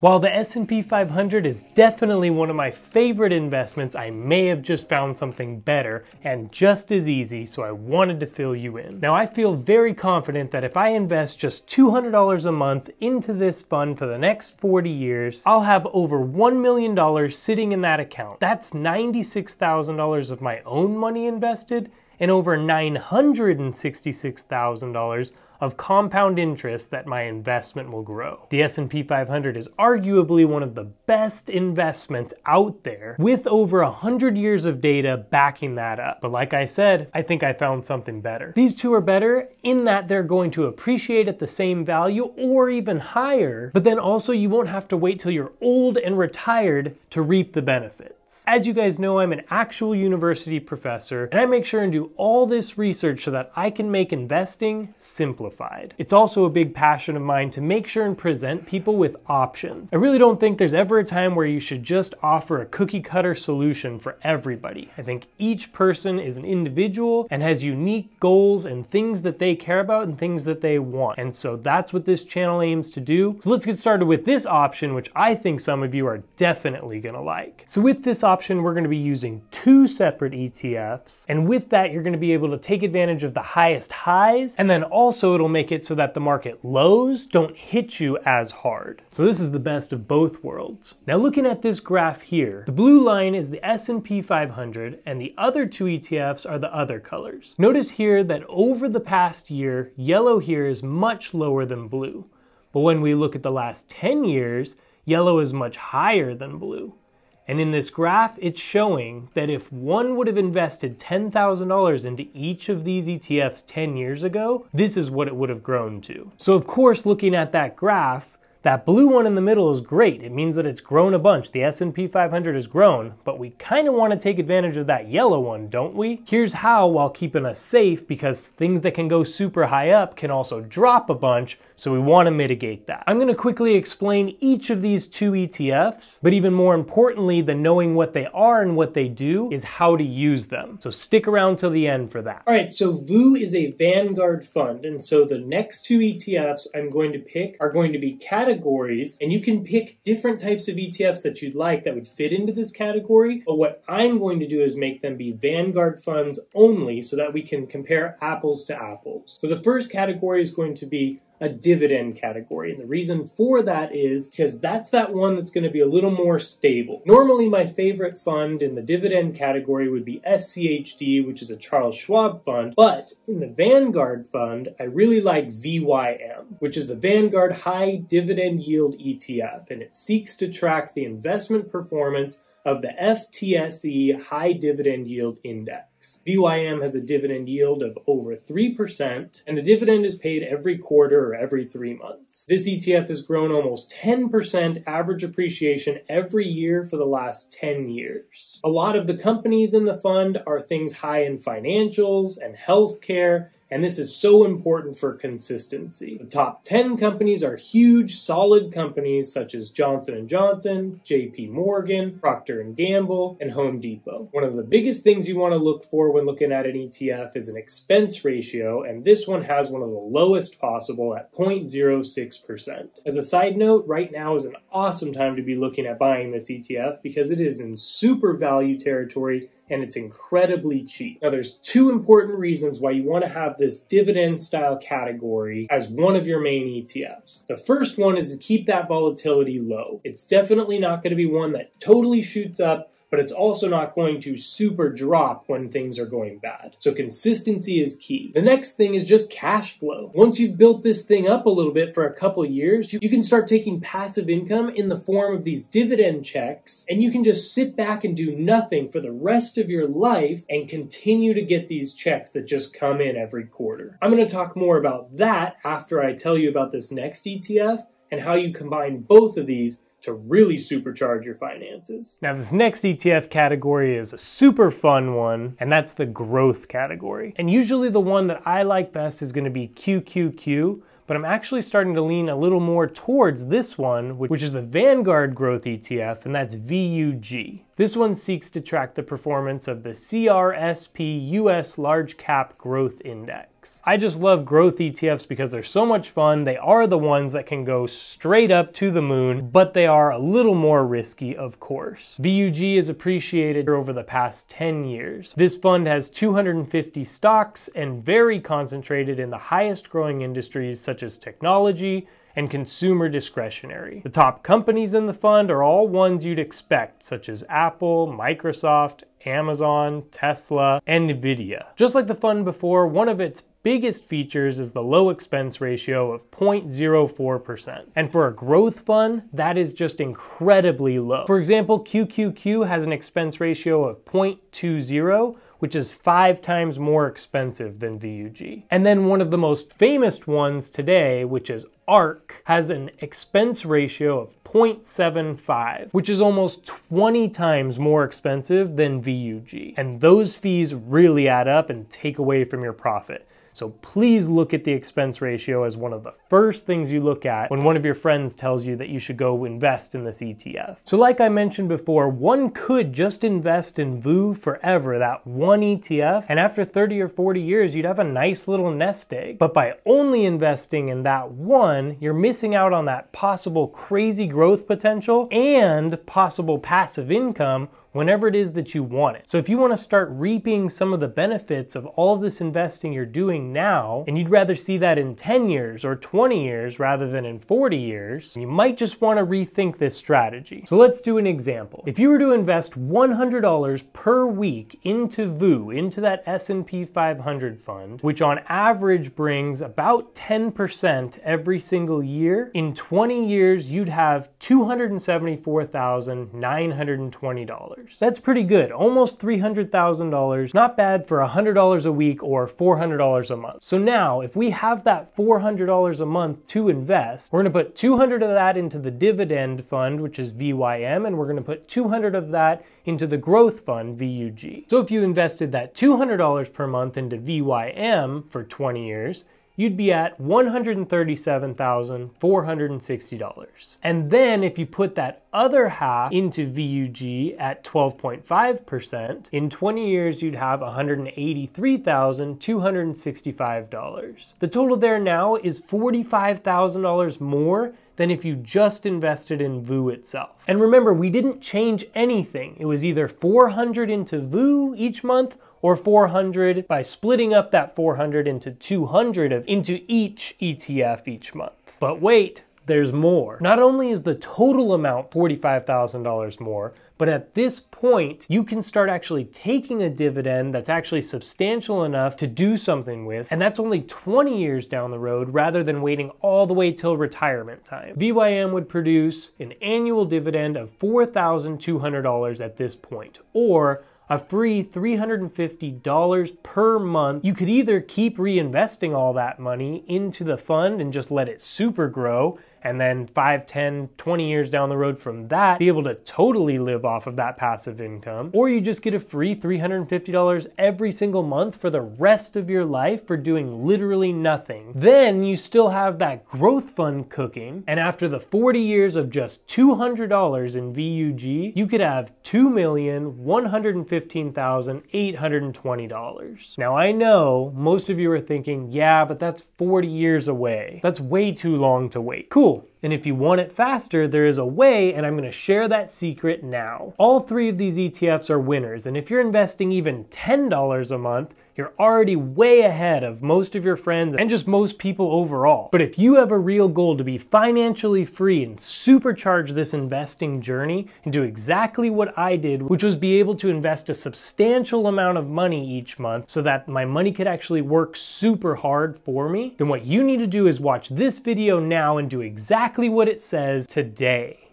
While the S&P 500 is definitely one of my favorite investments, I may have just found something better and just as easy, so I wanted to fill you in. Now I feel very confident that if I invest just $200 a month into this fund for the next 40 years, I'll have over $1 million sitting in that account. That's $96,000 of my own money invested and over $966,000 of compound interest that my investment will grow. The S&P 500 is arguably one of the best investments out there with over 100 years of data backing that up. But like I said, I think I found something better. These two are better in that they're going to appreciate at the same value or even higher, but then also you won't have to wait till you're old and retired to reap the benefit. As you guys know, I'm an actual university professor, and I make sure and do all this research so that I can make investing simplified. It's also a big passion of mine to make sure and present people with options. I really don't think there's ever a time where you should just offer a cookie cutter solution for everybody. I think each person is an individual and has unique goals and things that they care about and things that they want. And so that's what this channel aims to do. So let's get started with this option, which I think some of you are definitely gonna like. So with this option, we're gonna be using two separate ETFs. And with that, you're gonna be able to take advantage of the highest highs. And then also it'll make it so that the market lows don't hit you as hard. So this is the best of both worlds. Now looking at this graph here, the blue line is the S&P 500 and the other two ETFs are the other colors. Notice here that over the past year, yellow here is much lower than blue. But when we look at the last 10 years, yellow is much higher than blue. And in this graph, it's showing that if one would have invested $10,000 into each of these ETFs 10 years ago, this is what it would have grown to. So of course, looking at that graph, that blue one in the middle is great. It means that it's grown a bunch. The S&P 500 has grown, but we kind of want to take advantage of that yellow one, don't we? Here's how while keeping us safe because things that can go super high up can also drop a bunch, so we want to mitigate that. I'm going to quickly explain each of these two ETFs, but even more importantly than knowing what they are and what they do is how to use them. So stick around till the end for that. All right, so VOO is a Vanguard fund, and so the next two ETFs I'm going to pick are going to be categories, and you can pick different types of ETFs that you'd like that would fit into this category, but what I'm going to do is make them be Vanguard funds only so that we can compare apples to apples. So the first category is going to be a dividend category. And the reason for that is because that's that one that's going to be a little more stable. Normally, my favorite fund in the dividend category would be SCHD, which is a Charles Schwab fund. But in the Vanguard fund, I really like VYM, which is the Vanguard High Dividend Yield ETF. And it seeks to track the investment performance of the FTSE High Dividend Yield Index. VYM has a dividend yield of over 3%, and the dividend is paid every quarter or every three months. This ETF has grown almost 10% average appreciation every year for the last 10 years. A lot of the companies in the fund are things high in financials and healthcare, and this is so important for consistency. The top 10 companies are huge, solid companies such as Johnson & Johnson, JP Morgan, Procter & Gamble, and Home Depot. One of the biggest things you want to look for when looking at an ETF is an expense ratio, and this one has one of the lowest possible at 0.06%. As a side note, right now is an awesome time to be looking at buying this ETF because it is in super value territory and it's incredibly cheap. Now, there's two important reasons why you want to have this dividend style category as one of your main ETFs. The first one is to keep that volatility low. It's definitely not going to be one that totally shoots up but it's also not going to super drop when things are going bad. So consistency is key. The next thing is just cash flow. Once you've built this thing up a little bit for a couple years, you can start taking passive income in the form of these dividend checks, and you can just sit back and do nothing for the rest of your life and continue to get these checks that just come in every quarter. I'm going to talk more about that after I tell you about this next ETF and how you combine both of these to really supercharge your finances. Now, this next ETF category is a super fun one, and that's the growth category. And usually the one that I like best is gonna be QQQ, but I'm actually starting to lean a little more towards this one, which is the Vanguard Growth ETF, and that's VUG. This one seeks to track the performance of the CRSP US Large Cap Growth Index. Stocks. I just love growth ETFs because they're so much fun. They are the ones that can go straight up to the moon, but they are a little more risky, of course. VUG is appreciated over the past 10 years. This fund has 250 stocks and very concentrated in the highest growing industries such as technology, and consumer discretionary. The top companies in the fund are all ones you'd expect, such as Apple, Microsoft, Amazon, Tesla, and Nvidia. Just like the fund before, one of its biggest features is the low expense ratio of 0.04%. And for a growth fund, that is just incredibly low. For example, QQQ has an expense ratio of 0.20, which is five times more expensive than VUG. And then one of the most famous ones today, which is ARK, has an expense ratio of 0.75, which is almost 20 times more expensive than VUG. And those fees really add up and take away from your profit. So please look at the expense ratio as one of the first things you look at when one of your friends tells you that you should go invest in this ETF. So like I mentioned before, one could just invest in VOO forever, that one ETF, and after 30 or 40 years, you'd have a nice little nest egg. But by only investing in that one, you're missing out on that possible crazy growth potential and possible passive income whenever it is that you want it. So if you want to start reaping some of the benefits of all of this investing you're doing now, and you'd rather see that in 10 years or 20 years rather than in 40 years, you might just want to rethink this strategy. So let's do an example. If you were to invest $100 per week into VOO, into that S&P 500 fund, which on average brings about 10% every single year, in 20 years you'd have $274,920. That's pretty good, almost $300,000. Not bad for $100 a week or $400 a month. So now, if we have that $400 a month to invest, we're gonna put 200 of that into the dividend fund, which is VYM, and we're gonna put 200 of that into the growth fund, VUG. So if you invested that $200 per month into VYM for 20 years, you'd be at $137,460. And then if you put that other half into VUG at 12.5%, in 20 years you'd have $183,265. The total there now is $45,000 more than if you just invested in VOO itself. And remember, we didn't change anything. It was either 400 into VOO each month or 400 by splitting up that 400 into 200 of into each ETF each month. But wait, there's more. Not only is the total amount $45,000 more, but at this point, you can start actually taking a dividend that's actually substantial enough to do something with, and that's only 20 years down the road rather than waiting all the way till retirement time. VYM would produce an annual dividend of $4,200 at this point, or a free $350 per month. You could either keep reinvesting all that money into the fund and just let it super grow and then 5, 10, 20 years down the road from that, be able to totally live off of that passive income. Or you just get a free $350 every single month for the rest of your life for doing literally nothing. Then you still have that growth fund cooking, and after the 40 years of just $200 in VUG, you could have $2,115,820. Now I know most of you are thinking, yeah, but that's 40 years away. That's way too long to wait. Cool. And if you want it faster, there is a way, and I'm gonna share that secret now. All three of these ETFs are winners, and if you're investing even $10 a month, you're already way ahead of most of your friends and just most people overall. But if you have a real goal to be financially free and supercharge this investing journey and do exactly what I did, which was be able to invest a substantial amount of money each month so that my money could actually work super hard for me, then what you need to do is watch this video now and do exactly what it says today.